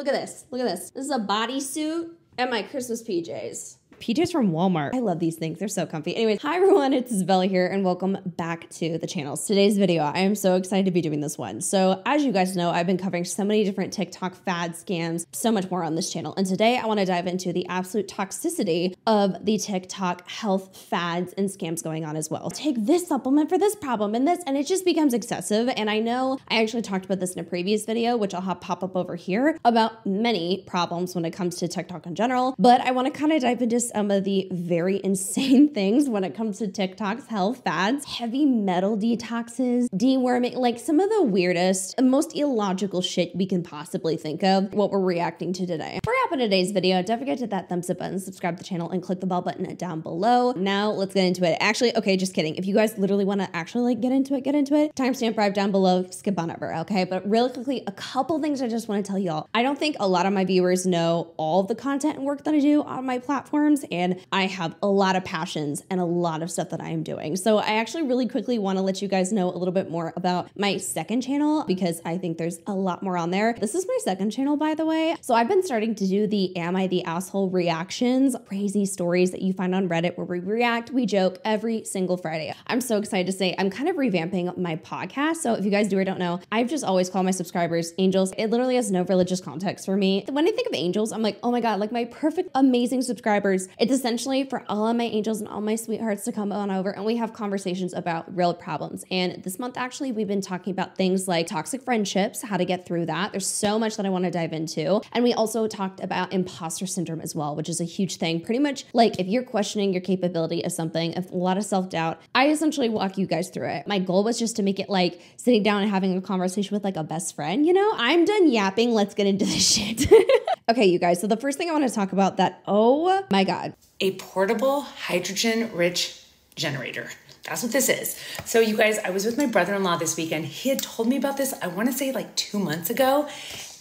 Look at this. Look at this. This is a bodysuit and my Christmas PJs. PJs from Walmart. I love these things. They're so comfy. Anyways, hi everyone, it's Isabella here and welcome back to the channel. Today's video, I am so excited to be doing this one. So as you guys know, I've been covering so many different TikTok fad scams, so much more on this channel. And today I wanna dive into the absolute toxicity of the TikTok health fads and scams going on as well. Take this supplement for this problem and this, and it just becomes excessive. And I know I actually talked about this in a previous video, which I'll have pop up over here about many problems when it comes to TikTok in general. But I wanna kind of dive into some of the very insane things when it comes to TikTok's health fads, heavy metal detoxes, deworming, like some of the weirdest, most illogical shit we can possibly think of, what we're reacting to today. For wrap today's video, don't forget to hit that thumbs up button, subscribe to the channel, and click the bell button down below. Now let's get into it. Actually, okay, just kidding. If you guys literally want to actually like get into it, get into it. Timestamp right down below, skip on over, okay? But really quickly, a couple things I just want to tell y'all. I don't think a lot of my viewers know all the content and work that I do on my platforms, and I have a lot of passions and a lot of stuff that I am doing. So I actually really quickly want to let you guys know a little bit more about my second channel because I think there's a lot more on there. This is my second channel, by the way. So I've been starting to do the Am I the Asshole reactions, crazy stories that you find on Reddit where we react, we joke every single Friday. I'm so excited to say I'm kind of revamping my podcast. So if you guys do or don't know, I've just always called my subscribers angels. It literally has no religious context for me. When I think of angels, I'm like, oh my God, like my perfect, amazing subscribers. It's essentially for all of my angels and all my sweethearts to come on over and we have conversations about real problems. And this month, actually, we've been talking about things like toxic friendships, how to get through that. There's so much that I want to dive into. And we also talked about imposter syndrome as well, which is a huge thing. Pretty much like if you're questioning your capability of something, a lot of self doubt, I essentially walk you guys through it. My goal was just to make it like sitting down and having a conversation with like a best friend, you know? I'm done yapping. Let's get into this shit. okay, you guys. So the first thing I want to talk about that, oh my God. A portable hydrogen rich generator. That's what this is. So, you guys, I was with my brother in law this weekend. He had told me about this, I want to say like two months ago.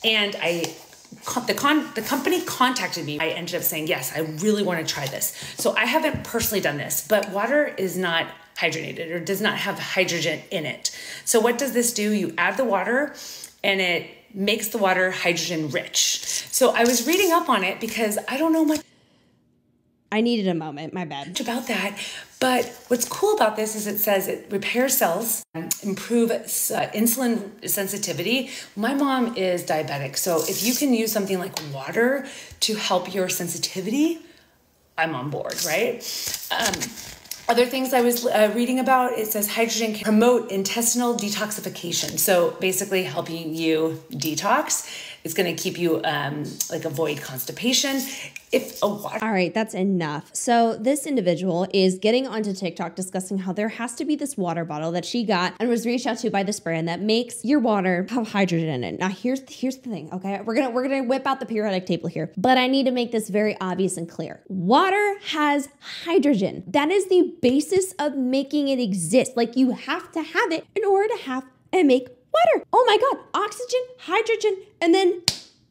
And I the con the company contacted me. I ended up saying, yes, I really want to try this. So I haven't personally done this, but water is not hydrogenated or does not have hydrogen in it. So what does this do? You add the water and it makes the water hydrogen rich. So I was reading up on it because I don't know much I needed a moment, my bad. About that. But what's cool about this is it says it repairs cells, improve uh, insulin sensitivity. My mom is diabetic, so if you can use something like water to help your sensitivity, I'm on board, right? Um, other things I was uh, reading about, it says hydrogen can promote intestinal detoxification. So basically helping you detox. It's going to keep you um, like avoid constipation if a water. All right, that's enough. So this individual is getting onto TikTok discussing how there has to be this water bottle that she got and was reached out to by this brand that makes your water have hydrogen in it. Now here's here's the thing, okay? We're gonna we're gonna whip out the periodic table here, but I need to make this very obvious and clear. Water has hydrogen. That is the basis of making it exist. Like you have to have it in order to have and make water. Oh my God, oxygen, hydrogen, and then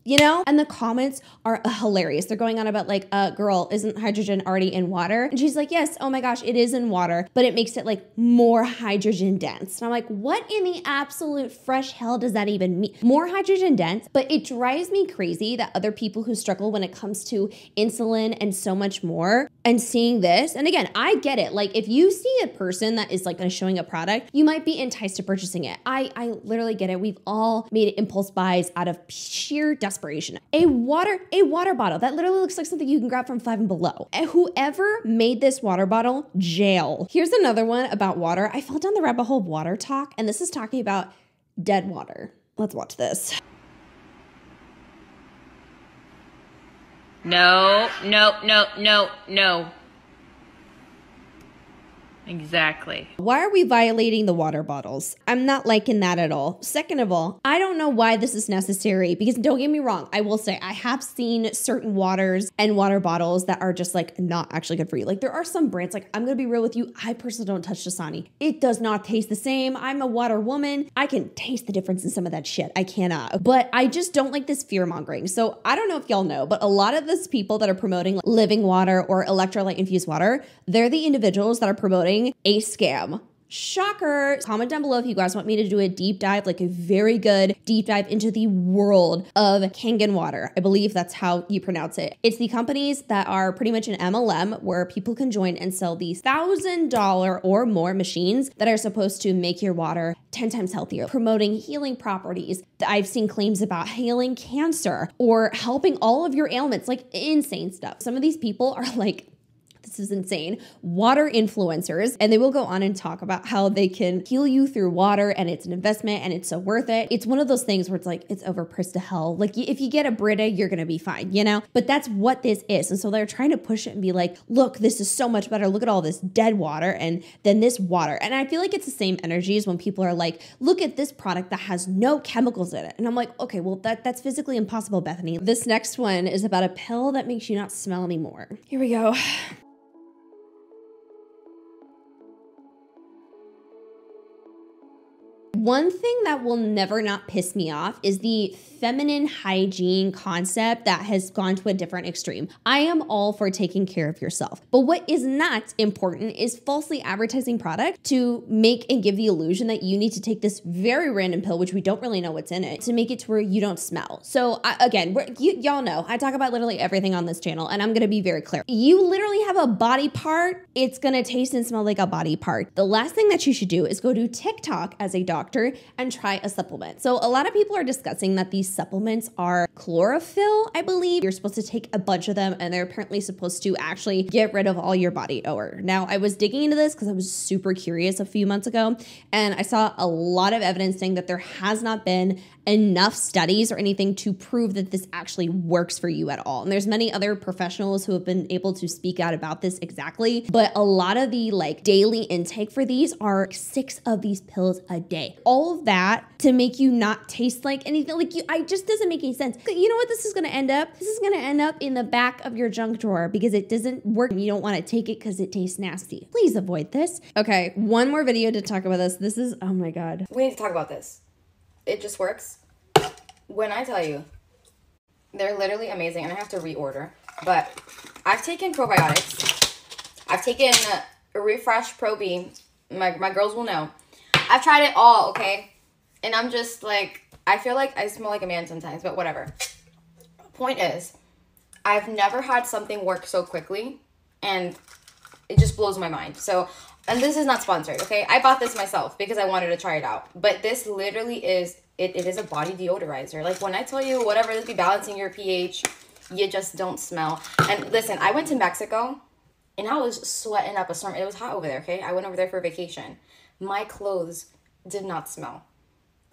you know? And the comments are hilarious. They're going on about like, uh, girl, isn't hydrogen already in water? And she's like, yes, oh my gosh, it is in water, but it makes it like more hydrogen dense. And I'm like, what in the absolute fresh hell does that even mean? More hydrogen dense, but it drives me crazy that other people who struggle when it comes to insulin and so much more and seeing this, and again, I get it. Like if you see a person that is like showing a product, you might be enticed to purchasing it. I, I literally get it. We've all made impulse buys out of sheer desperation desperation. A water, a water bottle that literally looks like something you can grab from Five and Below. And whoever made this water bottle, jail. Here's another one about water. I fell down the rabbit hole water talk, and this is talking about dead water. Let's watch this. No, no, no, no, no. Exactly. Why are we violating the water bottles? I'm not liking that at all. Second of all, I don't know why this is necessary because don't get me wrong, I will say I have seen certain waters and water bottles that are just like not actually good for you. Like there are some brands, like I'm gonna be real with you, I personally don't touch Dasani. It does not taste the same. I'm a water woman. I can taste the difference in some of that shit. I cannot. But I just don't like this fear mongering. So I don't know if y'all know, but a lot of these people that are promoting living water or electrolyte infused water, they're the individuals that are promoting a scam Shocker. Comment down below if you guys want me to do a deep dive, like a very good deep dive into the world of Kangen water. I believe that's how you pronounce it. It's the companies that are pretty much an MLM where people can join and sell these thousand dollar or more machines that are supposed to make your water 10 times healthier, promoting healing properties. That I've seen claims about healing cancer or helping all of your ailments, like insane stuff. Some of these people are like is insane, water influencers, and they will go on and talk about how they can heal you through water and it's an investment and it's so worth it. It's one of those things where it's like, it's overpriced to hell. Like, if you get a Brita, you're gonna be fine, you know? But that's what this is. And so they're trying to push it and be like, look, this is so much better. Look at all this dead water and then this water. And I feel like it's the same energies when people are like, look at this product that has no chemicals in it. And I'm like, okay, well, that, that's physically impossible, Bethany. This next one is about a pill that makes you not smell anymore. Here we go. One thing that will never not piss me off is the feminine hygiene concept that has gone to a different extreme. I am all for taking care of yourself. But what is not important is falsely advertising product to make and give the illusion that you need to take this very random pill, which we don't really know what's in it, to make it to where you don't smell. So I, again, you, y'all know I talk about literally everything on this channel, and I'm gonna be very clear. You literally have a body part, it's gonna taste and smell like a body part. The last thing that you should do is go to TikTok as a doctor doctor and try a supplement. So, a lot of people are discussing that these supplements are chlorophyll, I believe. You're supposed to take a bunch of them, and they're apparently supposed to actually get rid of all your body odor. Now, I was digging into this because I was super curious a few months ago, and I saw a lot of evidence saying that there has not been enough studies or anything to prove that this actually works for you at all. And there's many other professionals who have been able to speak out about this exactly, but a lot of the like daily intake for these are 6 of these pills a day. All of that to make you not taste like anything like you I just doesn't make any sense. You know what this is going to end up? This is going to end up in the back of your junk drawer because it doesn't work. and You don't want to take it cuz it tastes nasty. Please avoid this. Okay, one more video to talk about this. This is oh my god. We need to talk about this it just works. When I tell you, they're literally amazing, and I have to reorder. But I've taken probiotics. I've taken a RepHresh Pro B. My, my girls will know. I've tried it all, okay? And I'm just like, I feel like I smell like a man sometimes, but whatever. Point is, I've never had something work so quickly, and it just blows my mind. So and this is not sponsored, okay? I bought this myself because I wanted to try it out. But this literally is it, it is a body deodorizer. Like when I tell you whatever this be balancing your pH, you just don't smell. And listen, I went to Mexico and I was sweating up a storm. It was hot over there, okay? I went over there for vacation. My clothes did not smell.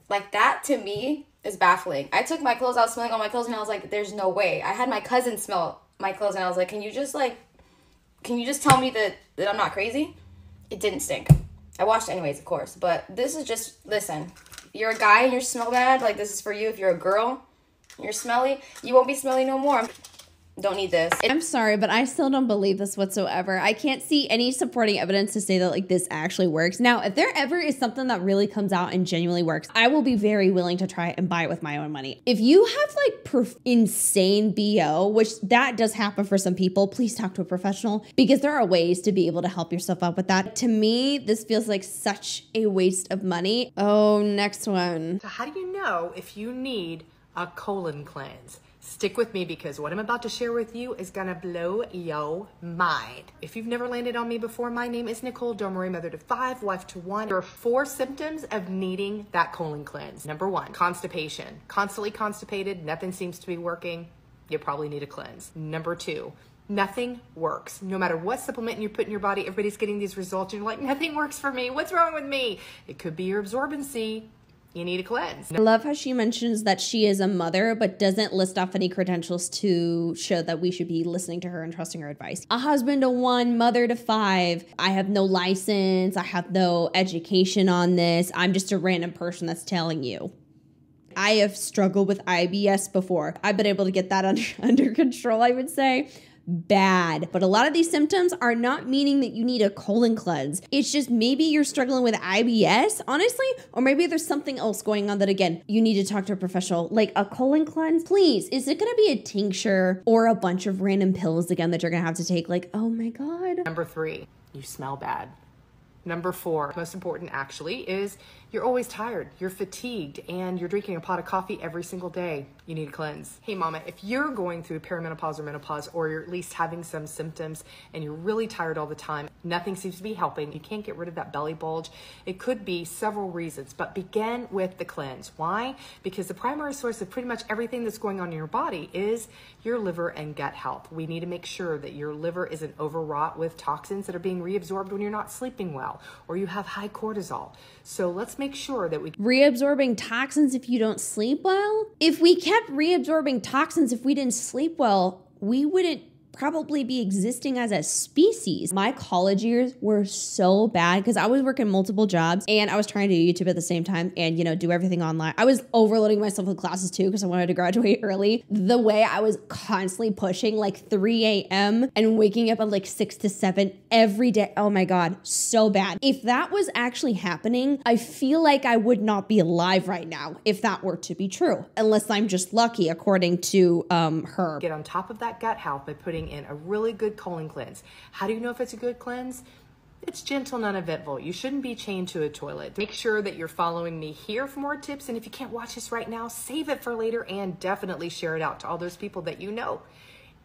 Like that to me is baffling. I took my clothes out smelling all my clothes and I was like, there's no way. I had my cousin smell my clothes and I was like, can you just like can you just tell me that, that I'm not crazy? It didn't stink. I washed anyways, of course. But this is just, listen, you're a guy and you smell bad. Like, this is for you. If you're a girl, you're smelly. You won't be smelly no more don't need this. I'm sorry, but I still don't believe this whatsoever. I can't see any supporting evidence to say that like this actually works. Now, if there ever is something that really comes out and genuinely works, I will be very willing to try it and buy it with my own money. If you have like insane BO, which that does happen for some people, please talk to a professional because there are ways to be able to help yourself out with that. To me, this feels like such a waste of money. Oh, next one. So how do you know if you need a colon cleanse? Stick with me because what I'm about to share with you is gonna blow your mind. If you've never landed on me before, my name is Nicole Domery, mother to five, wife to one. There are four symptoms of needing that colon cleanse. Number one, constipation. Constantly constipated, nothing seems to be working. You probably need a cleanse. Number two, nothing works. No matter what supplement you put in your body, everybody's getting these results. And you're like, nothing works for me. What's wrong with me? It could be your absorbency you need a cleanse. I love how she mentions that she is a mother, but doesn't list off any credentials to show that we should be listening to her and trusting her advice. A husband to one, mother to five. I have no license. I have no education on this. I'm just a random person that's telling you. I have struggled with IBS before. I've been able to get that under, under control, I would say bad. But a lot of these symptoms are not meaning that you need a colon cleanse. It's just maybe you're struggling with IBS, honestly, or maybe there's something else going on that, again, you need to talk to a professional. Like a colon cleanse, please, is it gonna be a tincture or a bunch of random pills again that you're gonna have to take? Like, oh my God. Number three, you smell bad. Number four, most important actually, is you're always tired, you're fatigued, and you're drinking a pot of coffee every single day. You need a cleanse. Hey, mama, if you're going through perimenopause or menopause, or you're at least having some symptoms and you're really tired all the time, nothing seems to be helping, you can't get rid of that belly bulge, it could be several reasons, but begin with the cleanse. Why? Because the primary source of pretty much everything that's going on in your body is your liver and gut health. We need to make sure that your liver isn't overwrought with toxins that are being reabsorbed when you're not sleeping well or you have high cortisol. So let's make sure that we reabsorbing toxins if you don't sleep well. If we kept reabsorbing toxins if we didn't sleep well, we wouldn't probably be existing as a species. My college years were so bad because I was working multiple jobs and I was trying to do YouTube at the same time and, you know, do everything online. I was overloading myself with classes too because I wanted to graduate early. The way I was constantly pushing like 3 a.m. and waking up at like 6 to 7 every day. Oh my God, so bad. If that was actually happening, I feel like I would not be alive right now if that were to be true, unless I'm just lucky, according to um, her. get on top of that gut health by putting in a really good colon cleanse. How do you know if it's a good cleanse? It's gentle, non-eventful. You shouldn't be chained to a toilet. Make sure that you're following me here for more tips. And if you can't watch this right now, save it for later and definitely share it out to all those people that you know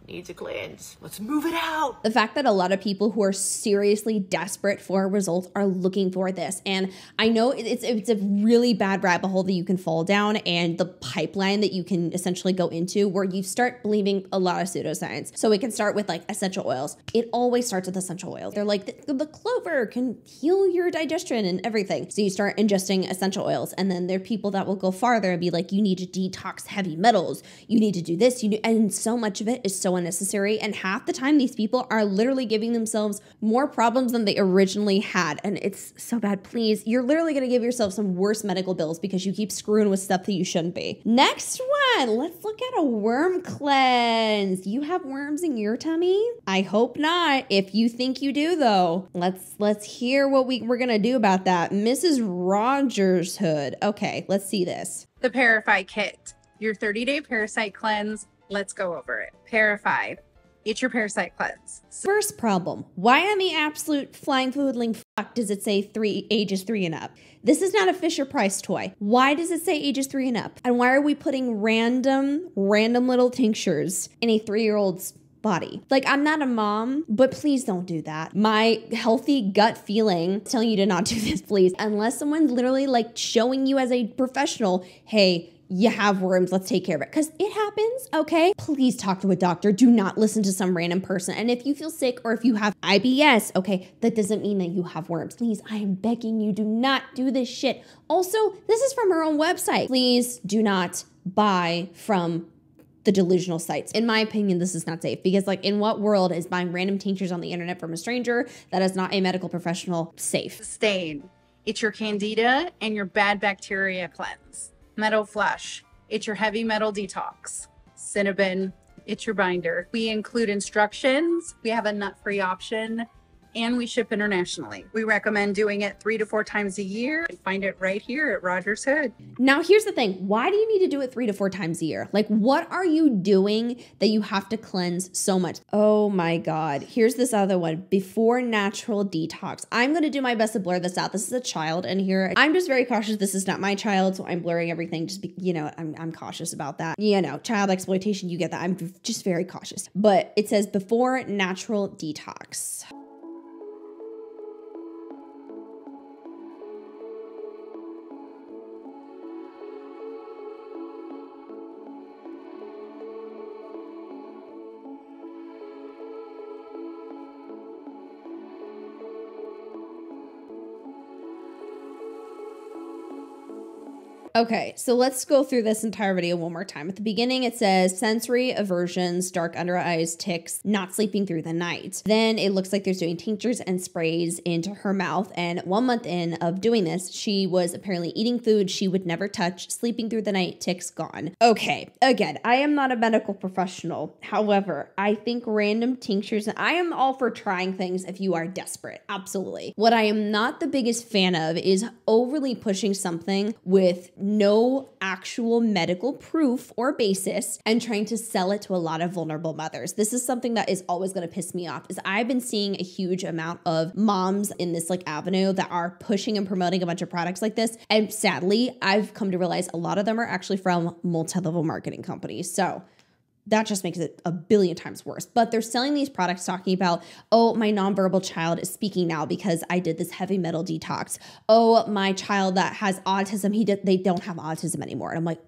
needs a cleanse. Let's move it out. The fact that a lot of people who are seriously desperate for a result are looking for this. And I know it's it's a really bad rabbit hole that you can fall down and the pipeline that you can essentially go into where you start believing a lot of pseudoscience. So it can start with like essential oils. It always starts with essential oils. They're like the, the clover can heal your digestion and everything. So you start ingesting essential oils and then there are people that will go farther and be like you need to detox heavy metals. You need to do this, you need, and so much of it is so unnecessary. And half the time, these people are literally giving themselves more problems than they originally had. And it's so bad. Please, you're literally going to give yourself some worse medical bills because you keep screwing with stuff that you shouldn't be. Next one, let's look at a worm cleanse. You have worms in your tummy? I hope not. If you think you do, though, let's let's hear what we, we're gonna do about that. Mrs. Rogers Hood. Okay, let's see this. The Parafy Kit, your 30 day parasite cleanse. Let's go over it. Parafy, it's your parasite cleanse. First problem why on the absolute flying foodling fuck does it say three ages three and up? This is not a Fisher Price toy. Why does it say ages three and up? And why are we putting random, random little tinctures in a three year old's body. Like, I'm not a mom, but please don't do that. My healthy gut feeling telling you to not do this, please, unless someone's literally like showing you as a professional, hey, you have worms, let's take care of it. Because it happens, okay? Please talk to a doctor. Do not listen to some random person. And if you feel sick or if you have IBS, okay, that doesn't mean that you have worms. Please, I am begging you, do not do this shit. Also, this is from her own website. Please do not buy from the delusional sites. In my opinion, this is not safe because, like, in what world is buying random tinctures on the internet from a stranger that is not a medical professional safe? Stain, it's your candida and your bad bacteria cleanse. Metal Flush, it's your heavy metal detox. Cinnabon, it's your binder. We include instructions. We have a nut free option and we ship internationally. We recommend doing it three to four times a year. Find it right here at Rogers Hood. Now, here's the thing why do you need to do it three to four times a year? Like, what are you doing that you have to cleanse so much? Oh my God. Here's this other one before natural detox. I'm going to do my best to blur this out. This is a child, and here I'm just very cautious. This is not my child, so I'm blurring everything. Just, be, you know, I'm, I'm cautious about that. You know, child exploitation, you get that. I'm just very cautious. But it says before natural detox. Okay, so let's go through this entire video one more time. At the beginning, it says sensory aversions, dark under eyes, ticks, not sleeping through the night. Then it looks like there's doing tinctures and sprays into her mouth. And one month in of doing this, she was apparently eating food she would never touch, sleeping through the night, ticks gone. Okay, again, I am not a medical professional. However, I think random tinctures, and I am all for trying things if you are desperate. Absolutely. What I am not the biggest fan of is overly pushing something with no actual medical proof or basis and trying to sell it to a lot of vulnerable mothers. This is something that is always going to piss me off is I've been seeing a huge amount of moms in this like avenue that are pushing and promoting a bunch of products like this. And sadly, I've come to realize a lot of them are actually from multi-level marketing companies. So that just makes it a billion times worse. But they're selling these products talking about, oh, my nonverbal child is speaking now because I did this heavy metal detox. Oh, my child that has autism, he did they don't have autism anymore. And I'm like,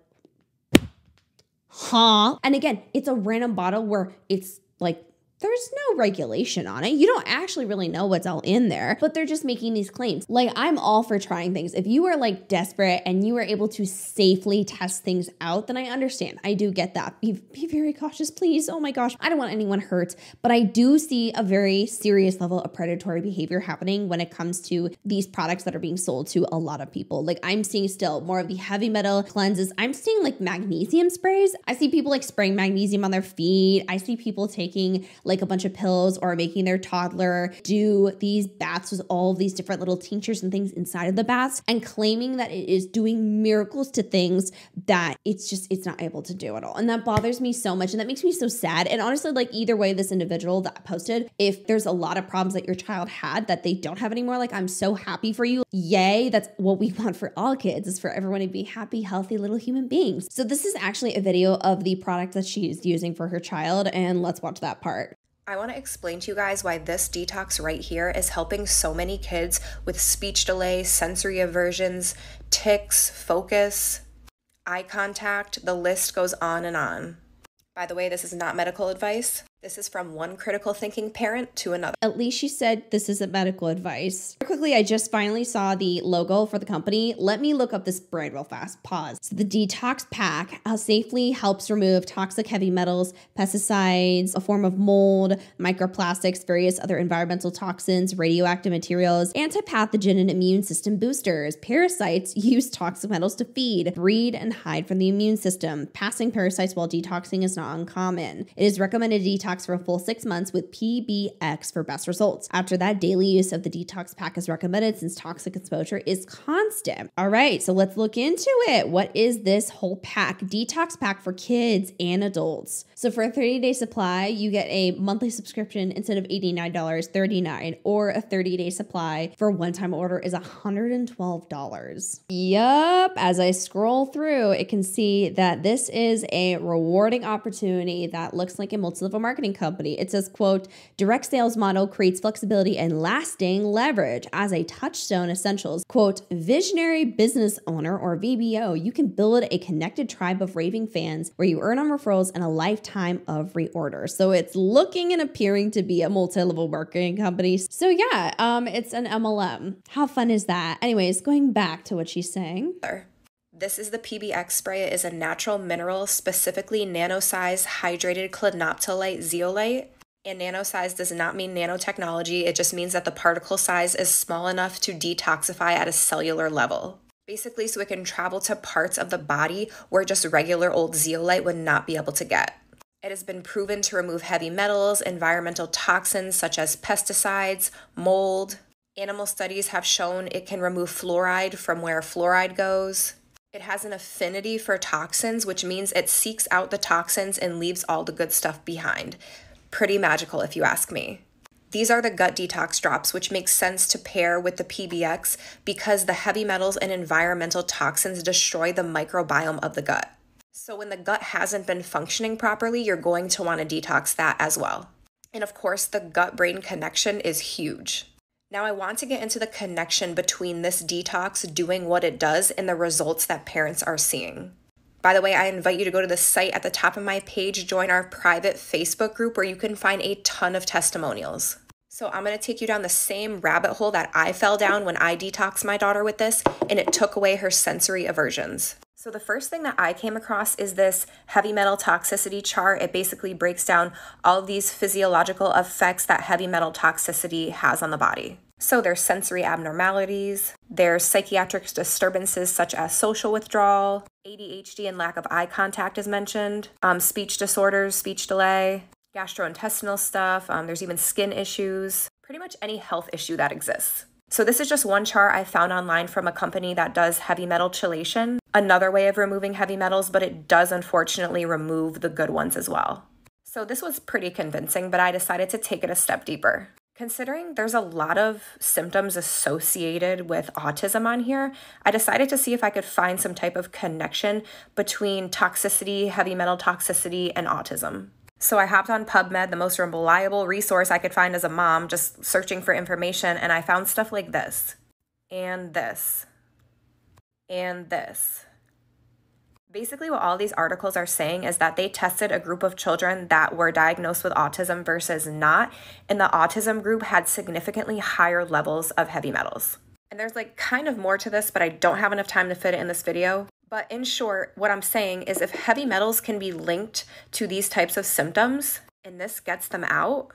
huh? And again, it's a random bottle where it's like there's no regulation on it. You don't actually really know what's all in there, but they're just making these claims. Like, I'm all for trying things. If you are like desperate and you are able to safely test things out, then I understand. I do get that. Be, be very cautious, please. Oh my gosh, I don't want anyone hurt, but I do see a very serious level of predatory behavior happening when it comes to these products that are being sold to a lot of people. Like, I'm seeing still more of the heavy metal cleanses. I'm seeing like magnesium sprays. I see people like spraying magnesium on their feet. I see people taking like like a bunch of pills or making their toddler do these baths with all these different little tinctures and things inside of the baths and claiming that it is doing miracles to things that it's just it's not able to do at all. And that bothers me so much and that makes me so sad. And honestly, like either way this individual that posted, if there's a lot of problems that your child had that they don't have anymore, like I'm so happy for you. Yay, that's what we want for all kids is for everyone to be happy, healthy little human beings. So this is actually a video of the product that she's using for her child and let's watch that part. I want to explain to you guys why this detox right here is helping so many kids with speech delay, sensory aversions, tics, focus, eye contact. The list goes on and on. By the way, this is not medical advice. This is from one critical thinking parent to another. At least she said this isn't medical advice. Very Quickly, I just finally saw the logo for the company. Let me look up this brand real fast. Pause. So the Detox Pack how safely helps remove toxic heavy metals, pesticides, a form of mold, microplastics, various other environmental toxins, radioactive materials, antipathogen and immune system boosters. Parasites use toxic metals to feed, breed, and hide from the immune system. Passing parasites while detoxing is not uncommon. It is recommended to detox detox for a full six months with PBX for best results. After that, daily use of the detox pack is recommended since toxic exposure is constant. All right, so let's look into it. What is this whole pack? Detox pack for kids and adults. So for a 30 day supply, you get a monthly subscription instead of $89, $39, or a 30 day supply for one time order is $112. Yup, as I scroll through, it can see that this is a rewarding opportunity that looks like a multi level marketing marketing company. It says, quote, direct sales model creates flexibility and lasting leverage as a touchstone essentials. Quote, visionary business owner or VBO, you can build a connected tribe of raving fans where you earn on referrals and a lifetime of reorders. So it's looking and appearing to be a multi-level marketing company. So yeah, um, it's an MLM. How fun is that? Anyways, going back to what she's saying. This is the PBX spray. It is a natural mineral, specifically nano-size hydrated clinoptilolite zeolite. And nano-size does not mean nanotechnology. It just means that the particle size is small enough to detoxify at a cellular level. Basically, so it can travel to parts of the body where just regular old zeolite would not be able to get. It has been proven to remove heavy metals, environmental toxins such as pesticides, mold. Animal studies have shown it can remove fluoride from where fluoride goes. It has an affinity for toxins, which means it seeks out the toxins and leaves all the good stuff behind. Pretty magical, if you ask me. These are the gut detox drops, which makes sense to pair with the PBX because the heavy metals and environmental toxins destroy the microbiome of the gut. So, when the gut hasn't been functioning properly, you're going to want to detox that as well. And of course, the gut brain connection is huge. Now, I want to get into the connection between this detox doing what it does and the results that parents are seeing. By the way, I invite you to go to the site at the top of my page, join our private Facebook group where you can find a ton of testimonials. So, I'm gonna take you down the same rabbit hole that I fell down when I detoxed my daughter with this, and it took away her sensory aversions. So, the first thing that I came across is this heavy metal toxicity chart. It basically breaks down all these physiological effects that heavy metal toxicity has on the body. So there's sensory abnormalities, there's psychiatric disturbances such as social withdrawal, ADHD and lack of eye contact is mentioned, um, speech disorders, speech delay, gastrointestinal stuff, um, there's even skin issues, pretty much any health issue that exists. So this is just one chart I found online from a company that does heavy metal chelation, another way of removing heavy metals, but it does unfortunately remove the good ones as well. So this was pretty convincing, but I decided to take it a step deeper. Considering there's a lot of symptoms associated with autism on here, I decided to see if I could find some type of connection between toxicity, heavy metal toxicity, and autism. So I hopped on PubMed, the most reliable resource I could find as a mom, just searching for information, and I found stuff like this, and this, and this. Basically, what all these articles are saying is that they tested a group of children that were diagnosed with autism versus not, and the autism group had significantly higher levels of heavy metals. And there's like kind of more to this, but I don't have enough time to fit it in this video. But in short, what I'm saying is if heavy metals can be linked to these types of symptoms and this gets them out,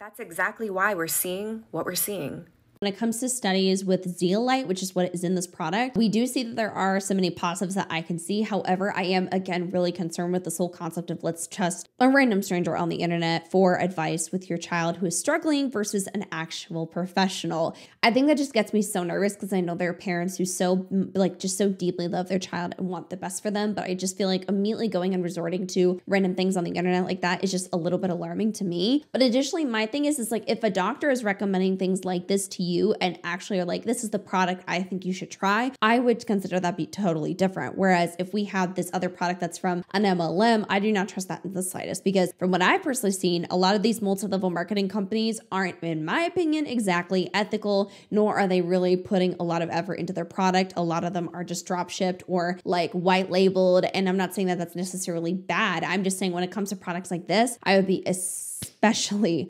that's exactly why we're seeing what we're seeing. When it comes to studies with zeolite, which is what is in this product, we do see that there are so many positives that I can see. However, I am again really concerned with this whole concept of let's trust a random stranger on the internet for advice with your child who is struggling versus an actual professional. I think that just gets me so nervous because I know there are parents who so like just so deeply love their child and want the best for them, but I just feel like immediately going and resorting to random things on the internet like that is just a little bit alarming to me. But additionally, my thing is is like if a doctor is recommending things like this to you and actually are like, this is the product I think you should try, I would consider that be totally different. Whereas if we have this other product that's from an MLM, I do not trust that in the slightest because from what I've personally seen, a lot of these multi-level marketing companies aren't, in my opinion, exactly ethical, nor are they really putting a lot of effort into their product. A lot of them are just drop shipped or like white labeled. And I'm not saying that that's necessarily bad. I'm just saying when it comes to products like this, I would be especially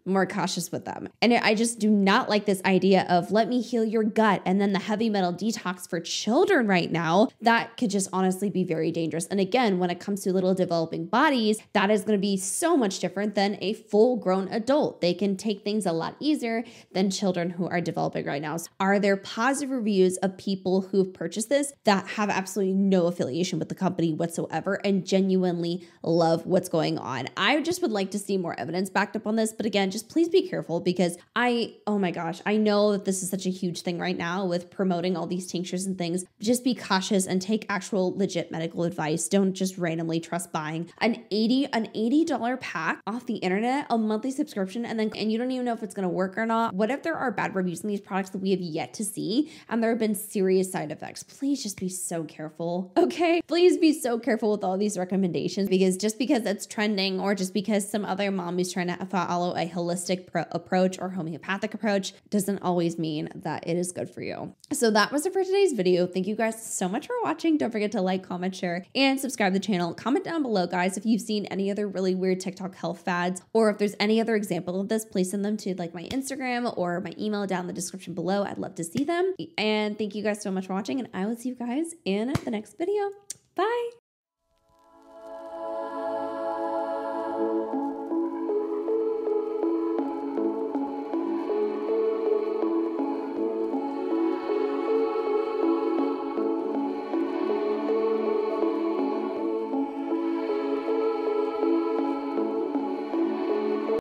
more cautious with them. And I just do not like this idea of let me heal your gut and then the heavy metal detox for children right now. That could just honestly be very dangerous. And again, when it comes to little developing bodies, that is going to be so much different than a full grown adult. They can take things a lot easier than children who are developing right now. So are there positive reviews of people who've purchased this that have absolutely no affiliation with the company whatsoever and genuinely love what's going on? I just would like to see more evidence backed up on this. But again, just please be careful because I, oh my gosh, I know that this is such a huge thing right now with promoting all these tinctures and things. Just be cautious and take actual legit medical advice. Don't just randomly trust buying an 80 an $80 pack off the internet, a monthly subscription, and then and you don't even know if it's gonna work or not. What if there are bad reviews on these products that we have yet to see and there have been serious side effects? Please just be so careful. Okay. Please be so careful with all these recommendations because just because it's trending or just because some other mom is trying to follow a holistic pro- approach or homeopathic approach doesn't always mean that it is good for you. So that was it for today's video. Thank you guys so much for watching. Don't forget to like, comment, share, and subscribe to the channel. Comment down below, guys, if you've seen any other really weird TikTok health fads or if there's any other example of this, please send them to like my Instagram or my email down in the description below. I'd love to see them. And thank you guys so much for watching, and I will see you guys in the next video. Bye.